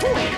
Two.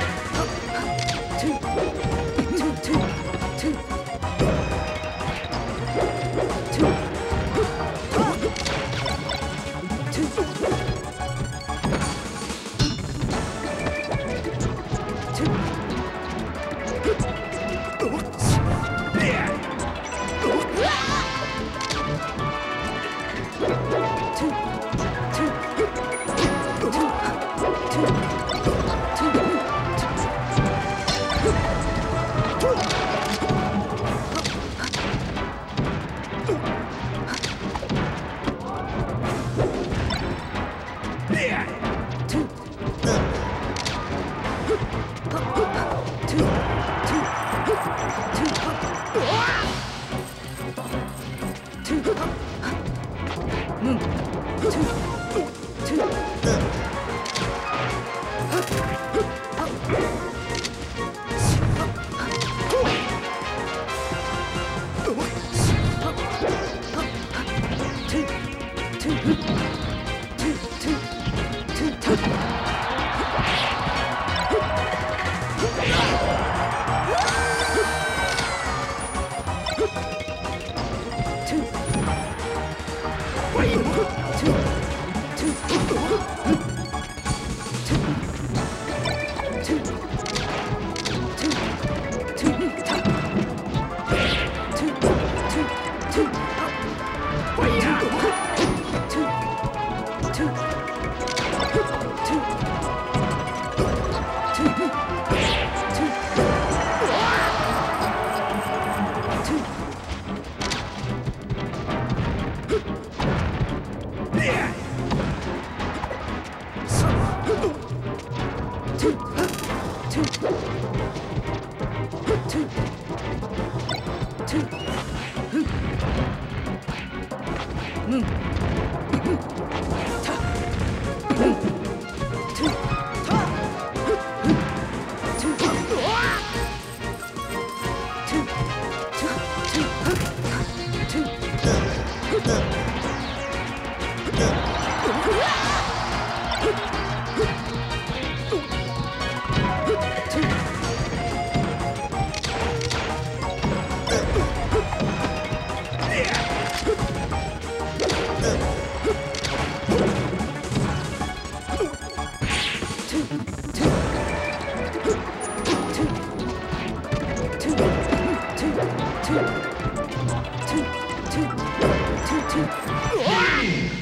Yeah. two, two, two.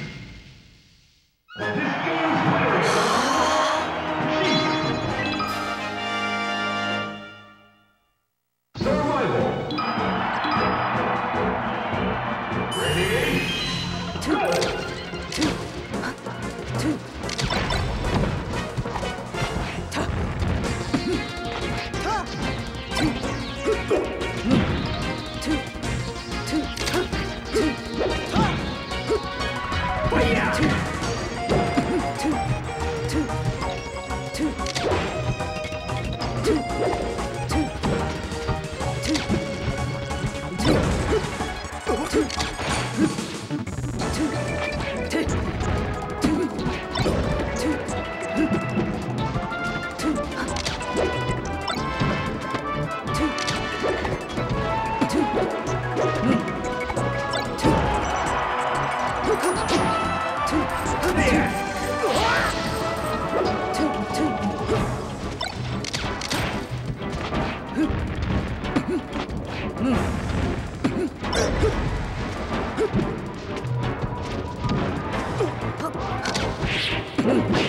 Hmm.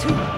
Two,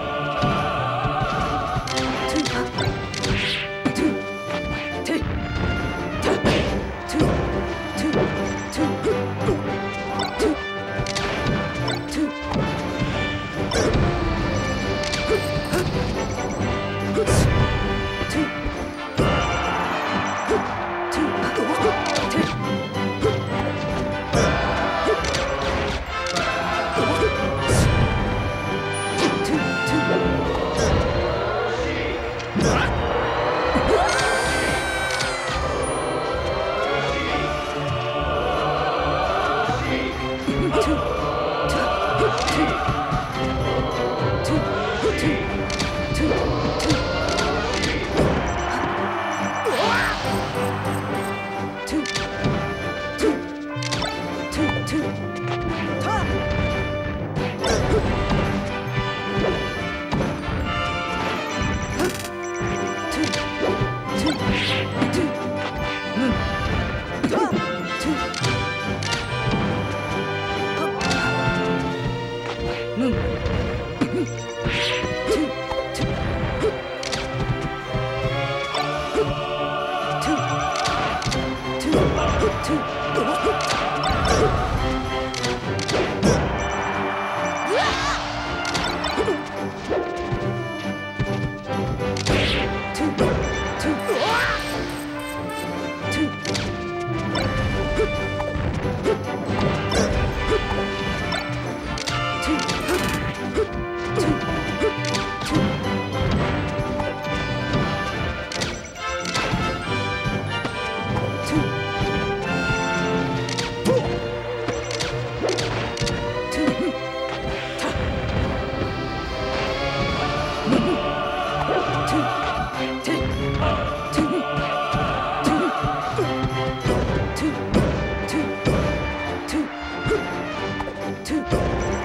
too. Então...